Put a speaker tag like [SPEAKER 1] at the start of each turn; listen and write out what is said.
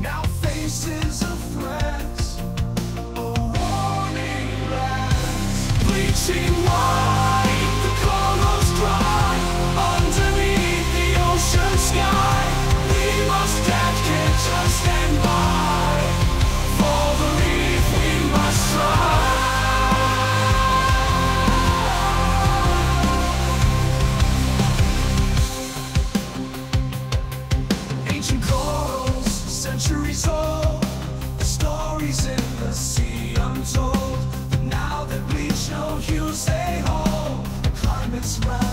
[SPEAKER 1] Now faces of friends, a warning bleaching. Sea untold. But now that bleach no you, they home. the climate's control.